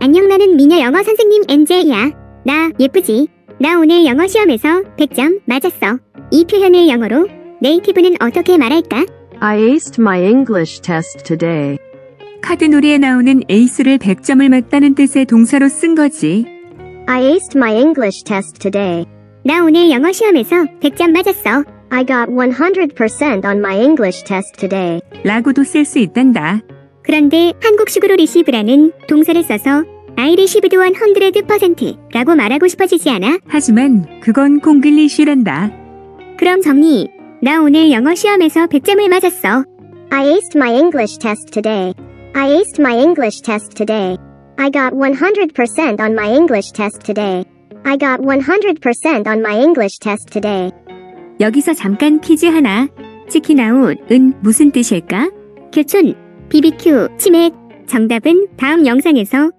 안녕 나는 미녀 영어 선생님 엔젤이야. 나 예쁘지? 나 오늘 영어 시험에서 100점 맞았어. 이 표현을 영어로 네이티브는 어떻게 말할까? I aced my English test today. 카드 놀이에 나오는 에이스를 100점을 맞다는 뜻의 동사로 쓴 거지. I aced my English test today. 나 오늘 영어 시험에서 100점 맞았어. I got 100% on my English test today. 라고도 쓸 수 있단다. 그런데 한국식으로 리시브라는 동사를 써서 I received 100%라고 말하고 싶어지지 않아? 하지만 그건 콩글리쉬란다. 그럼 정리. 나 오늘 영어 시험에서 100점을 맞았어. I aced my English test today. I aced my English test today. I got 100% on my English test today. I got 100% on my English test today. 여기서 잠깐 퀴즈 하나. 치킨 아웃은 무슨 뜻일까? 교촌, BBQ, 치맥. 정답은 다음 영상에서